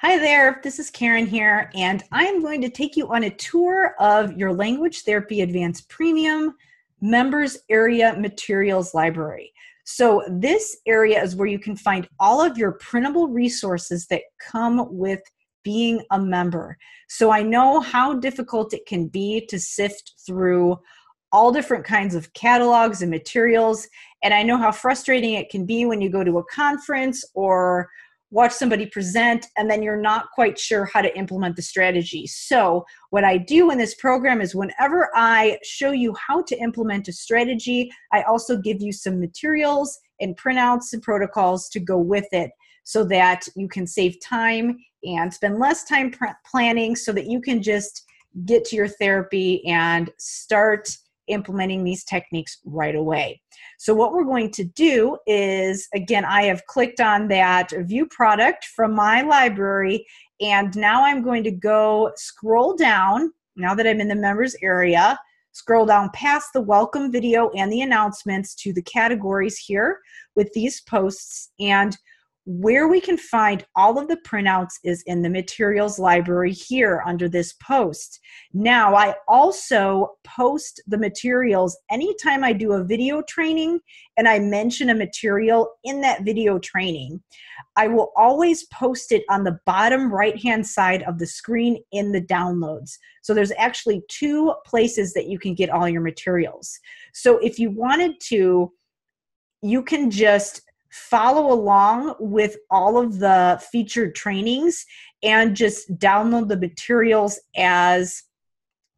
Hi there, this is Karen here, and I'm going to take you on a tour of your Language Therapy Advanced Premium Members Area Materials Library. So, this area is where you can find all of your printable resources that come with being a member. So, I know how difficult it can be to sift through all different kinds of catalogs and materials, and I know how frustrating it can be when you go to a conference or watch somebody present and then you're not quite sure how to implement the strategy. So, what I do in this program is whenever I show you how to implement a strategy, I also give you some materials and printouts and protocols to go with it so that you can save time and spend less time planning so that you can just get to your therapy and start implementing these techniques right away. So what we're going to do is, again, I have clicked on that view product from my library, and now I'm going to go scroll down, now that I'm in the members area, scroll down past the welcome video and the announcements to the categories here with these posts, and where we can find all of the printouts is in the materials library here under this post. Now, I also post the materials anytime I do a video training and I mention a material in that video training. I will always post it on the bottom right hand side of the screen in the downloads. So there's actually two places that you can get all your materials. So if you wanted to, you can just follow along with all of the featured trainings and just download the materials as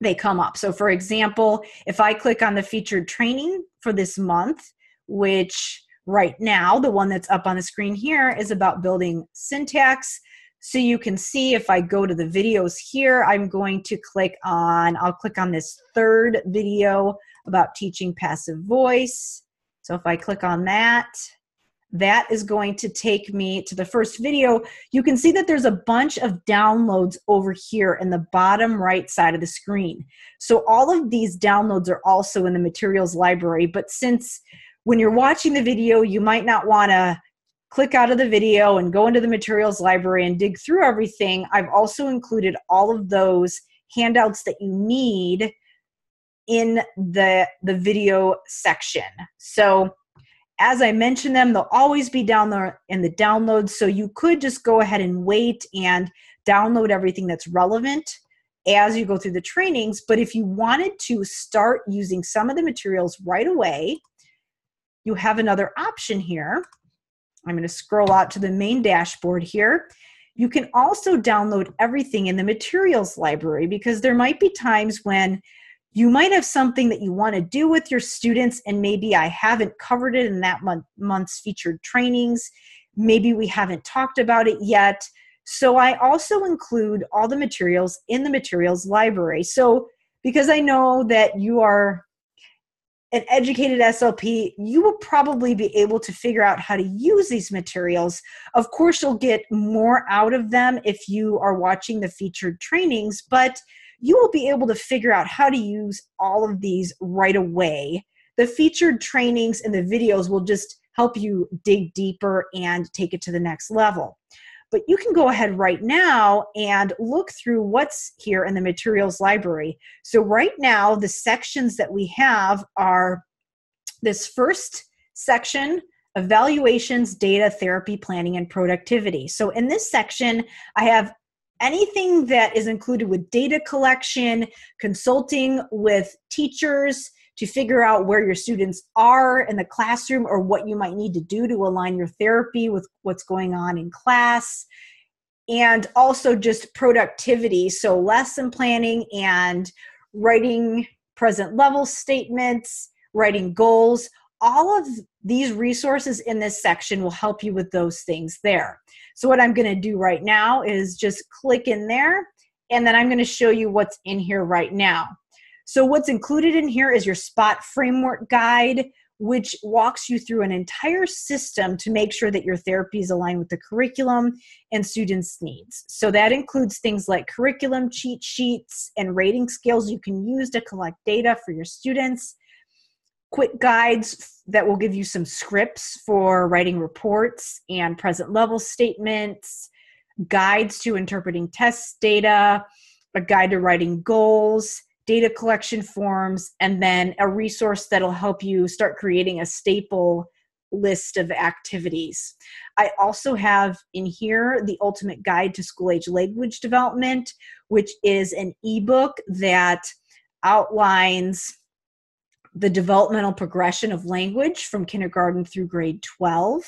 they come up. So, for example, if I click on the featured training for this month, which right now, the one that's up on the screen here is about building syntax. So you can see if I go to the videos here, I'm going to click on, I'll click on this third video about teaching passive voice. So if I click on that, that is going to take me to the first video. You can see that there's a bunch of downloads over here in the bottom right side of the screen. So all of these downloads are also in the materials library, but since when you're watching the video, you might not want to click out of the video and go into the materials library and dig through everything. I've also included all of those handouts that you need in the the video section. So as I mentioned them, they'll always be down there in the downloads. So you could just go ahead and wait and download everything that's relevant as you go through the trainings. But if you wanted to start using some of the materials right away, you have another option here. I'm going to scroll out to the main dashboard here. You can also download everything in the materials library because there might be times when you might have something that you want to do with your students and maybe i haven't covered it in that month, month's featured trainings. Maybe we haven't talked about it yet. So i also include all the materials in the materials library. So because i know that you are an educated slp you will probably be able to figure out how to use these materials. Of course you'll get more out of them if you are watching the featured trainings but you will be able to figure out how to use all of these right away. The featured trainings and the videos will just help you dig deeper and take it to the next level. But you can go ahead right now and look through what's here in the materials library. So, right now, the sections that we have are this first section evaluations, data, therapy, planning, and productivity. So, in this section, I have anything that is included with data collection, consulting with teachers to figure out where your students are in the classroom or what you might need to do to align your therapy with what's going on in class. And also just productivity, so lesson planning and writing present level statements, writing goals. All of these resources in this section will help you with those things there. So what I'm going to do right now is just click in there and then I'm going to show you what's in here right now. So what's included in here is your SPOT framework guide, which walks you through an entire system to make sure that your therapy is aligned with the curriculum and students' needs. So that includes things like curriculum cheat sheets and rating scales you can use to collect data for your students, quick guides that will give you some scripts for writing reports and present level statements, guides to interpreting test data, a guide to writing goals, data collection forms, and then a resource that'll help you start creating a staple list of activities. I also have in here the Ultimate Guide to School Age Language Development, which is an ebook that outlines the developmental progression of language from kindergarten through grade 12.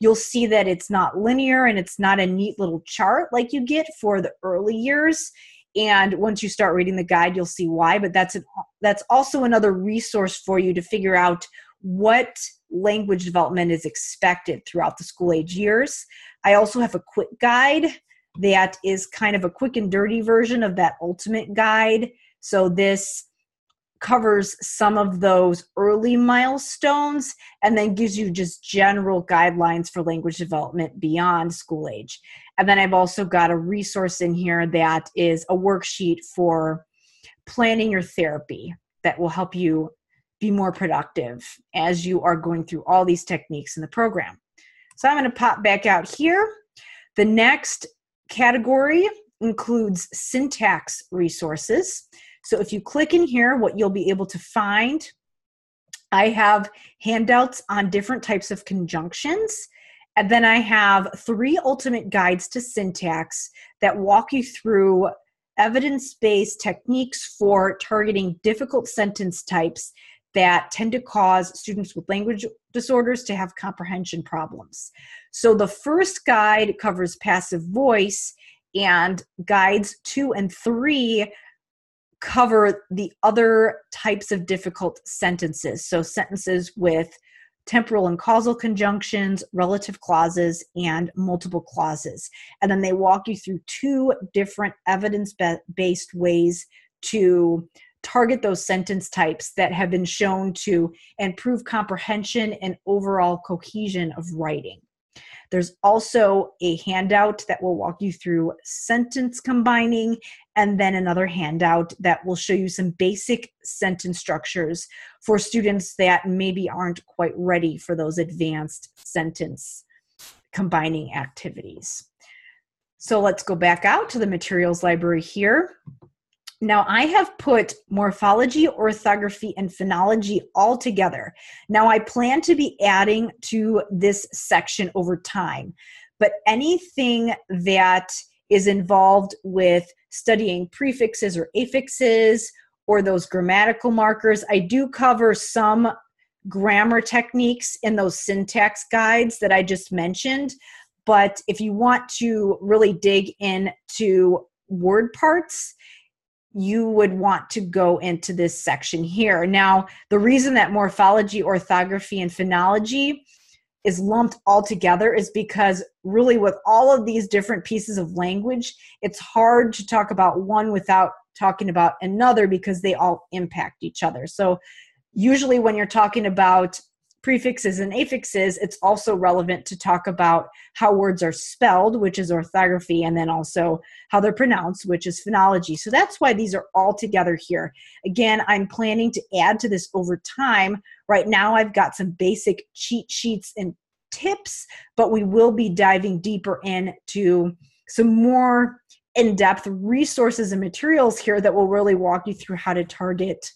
You'll see that it's not linear and it's not a neat little chart like you get for the early years. And once you start reading the guide, you'll see why. But that's an, that's also another resource for you to figure out what language development is expected throughout the school age years. I also have a quick guide that is kind of a quick and dirty version of that ultimate guide. So this covers some of those early milestones and then gives you just general guidelines for language development beyond school age. And then I've also got a resource in here that is a worksheet for planning your therapy that will help you be more productive as you are going through all these techniques in the program. So I'm going to pop back out here. The next category includes syntax resources. So if you click in here, what you'll be able to find, I have handouts on different types of conjunctions. And then I have three ultimate guides to syntax that walk you through evidence based techniques for targeting difficult sentence types that tend to cause students with language disorders to have comprehension problems. So the first guide covers passive voice, and guides two and three cover the other types of difficult sentences. So sentences with temporal and causal conjunctions, relative clauses, and multiple clauses. And then they walk you through two different evidence based ways to target those sentence types that have been shown to improve comprehension and overall cohesion of writing. There's also a handout that will walk you through sentence combining, and then another handout that will show you some basic sentence structures for students that maybe aren't quite ready for those advanced sentence combining activities. So let's go back out to the materials library here. Now, I have put morphology, orthography, and phonology all together. Now, I plan to be adding to this section over time, but anything that is involved with studying prefixes or affixes or those grammatical markers, I do cover some grammar techniques in those syntax guides that I just mentioned. But if you want to really dig into word parts, you would want to go into this section here. Now, the reason that morphology, orthography, and phonology is lumped all together is because really with all of these different pieces of language, it's hard to talk about one without talking about another because they all impact each other. So usually when you're talking about prefixes and affixes, it's also relevant to talk about how words are spelled, which is orthography, and then also how they're pronounced, which is phonology. So that's why these are all together here. Again, I'm planning to add to this over time. Right now, I've got some basic cheat sheets and tips, but we will be diving deeper into some more in depth resources and materials here that will really walk you through how to target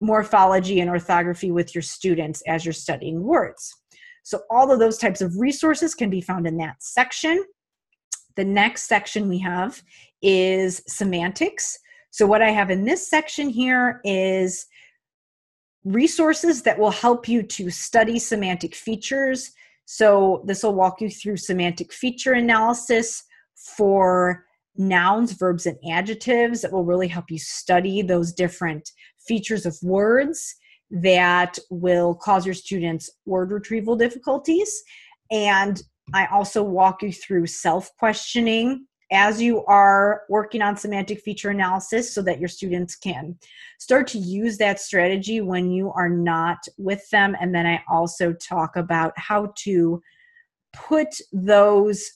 morphology and orthography with your students as you're studying words. So all of those types of resources can be found in that section. The next section we have is semantics. So what I have in this section here is resources that will help you to study semantic features. So this will walk you through semantic feature analysis for nouns, verbs, and adjectives that will really help you study those different features of words that will cause your students word retrieval difficulties. And I also walk you through self questioning as you are working on semantic feature analysis so that your students can start to use that strategy when you are not with them. And then I also talk about how to put those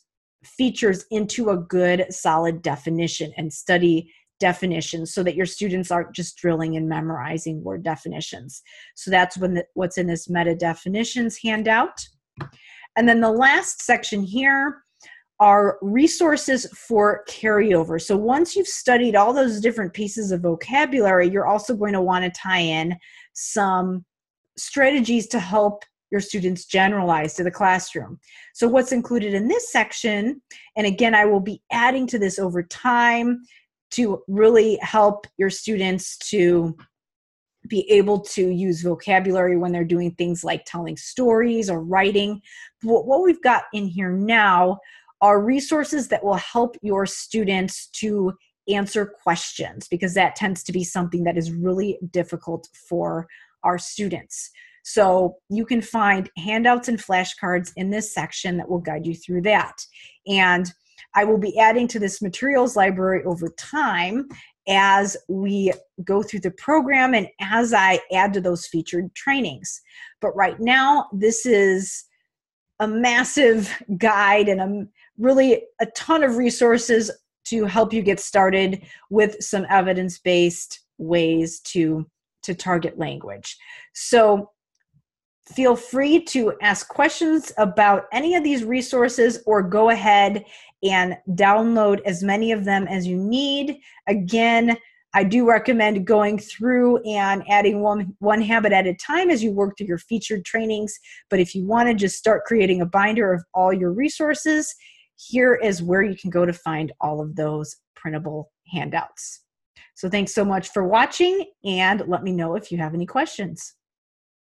features into a good solid definition and study definitions so that your students aren't just drilling and memorizing word definitions. So that's when the, what's in this meta definitions handout. And then the last section here are resources for carryover. So once you've studied all those different pieces of vocabulary, you're also going to want to tie in some strategies to help your students generalize to the classroom. So, what's included in this section, and again, I will be adding to this over time to really help your students to be able to use vocabulary when they're doing things like telling stories or writing. But what we've got in here now are resources that will help your students to answer questions because that tends to be something that is really difficult for our students. So you can find handouts and flashcards in this section that will guide you through that. And I will be adding to this materials library over time as we go through the program and as I add to those featured trainings. But right now, this is a massive guide and a really a ton of resources to help you get started with some evidence-based ways to to target language. So feel free to ask questions about any of these resources or go ahead and download as many of them as you need. Again, I do recommend going through and adding one, one habit at a time as you work through your featured trainings. But if you want to just start creating a binder of all your resources, here is where you can go to find all of those printable handouts. So thanks so much for watching and let me know if you have any questions.